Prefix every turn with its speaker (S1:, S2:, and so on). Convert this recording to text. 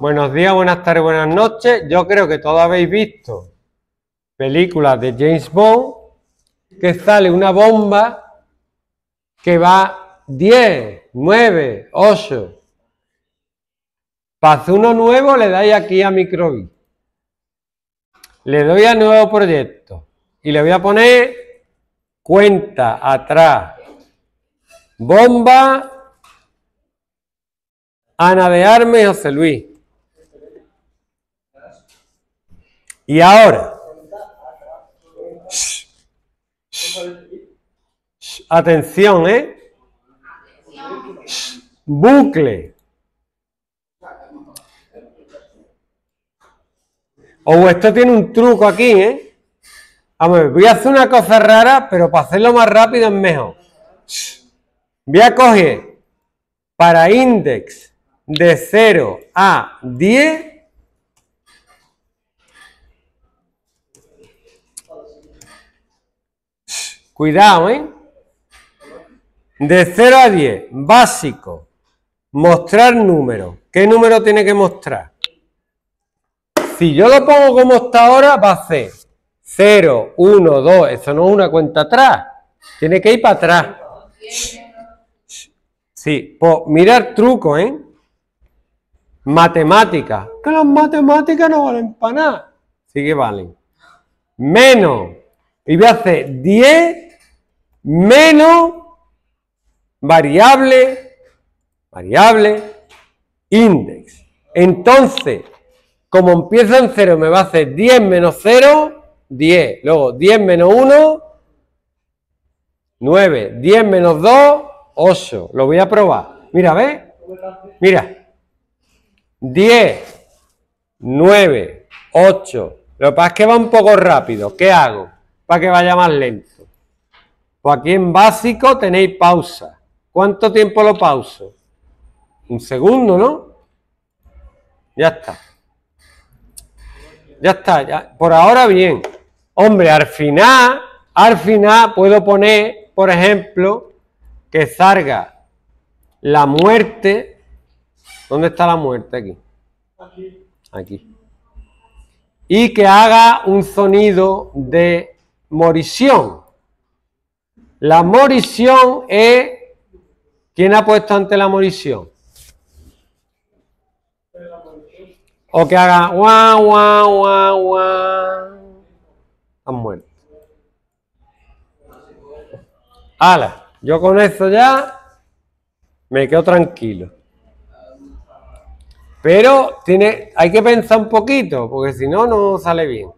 S1: Buenos días, buenas tardes, buenas noches. Yo creo que todos habéis visto películas de James Bond que sale una bomba que va 10, 9, 8. Para hacer uno nuevo le dais aquí a Microbit. Le doy a nuevo proyecto y le voy a poner cuenta atrás. Bomba Ana de Armes José Luis. Y ahora, atención, ¿eh? bucle. O esto tiene un truco aquí, ¿eh? Vamos, voy a hacer una cosa rara, pero para hacerlo más rápido es mejor. Voy a coger para index de 0 a 10 Cuidado, ¿eh? De 0 a 10, básico. Mostrar número. ¿Qué número tiene que mostrar? Si yo lo pongo como está ahora, va a ser 0, 1, 2. Eso no es una cuenta atrás. Tiene que ir para atrás. Sí, pues mirar truco, ¿eh? Matemática. Que las matemáticas no valen para nada. Sí que valen. Menos. Y voy a hacer 10 menos variable, variable, index. Entonces, como empieza en 0, me va a hacer 10 menos 0, 10. Luego 10 menos 1, 9. 10 menos 2, 8. Lo voy a probar. Mira, ¿ves? Mira. 10, 9, 8. Lo que pasa es que va un poco rápido. ¿Qué hago? Para que vaya más lento. Pues aquí en básico tenéis pausa. ¿Cuánto tiempo lo pauso? Un segundo, ¿no? Ya está. Ya está, ya. Por ahora bien. Hombre, al final, al final puedo poner, por ejemplo, que salga la muerte. ¿Dónde está la muerte aquí? Aquí. Aquí. Y que haga un sonido de morición. La morición es... ¿Quién ha puesto ante la morición? O que haga guau, guau, guau, guau. Han muerto. Hala, yo con eso ya me quedo tranquilo. Pero tiene, hay que pensar un poquito, porque si no, no sale bien.